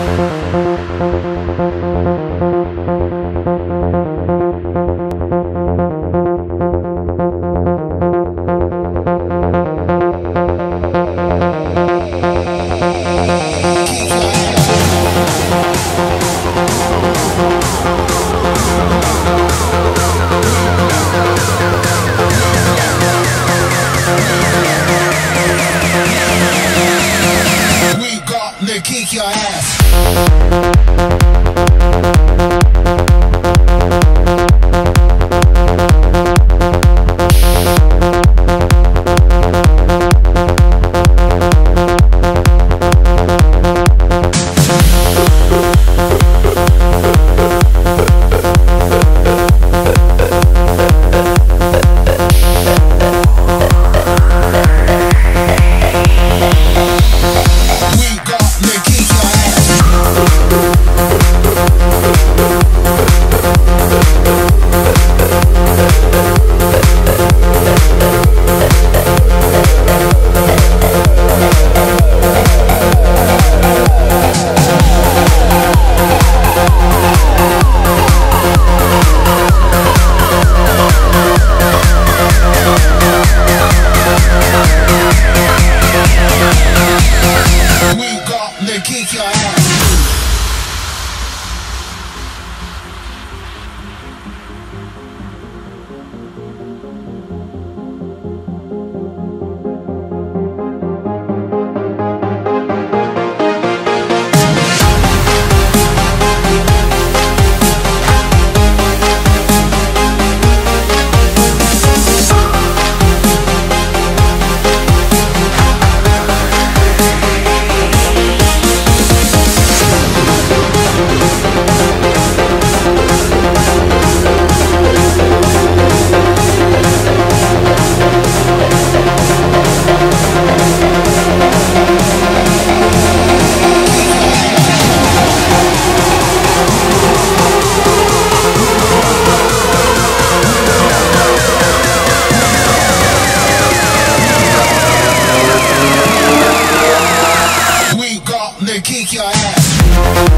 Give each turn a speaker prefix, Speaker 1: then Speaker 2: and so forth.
Speaker 1: We got to kick your ass. Ass.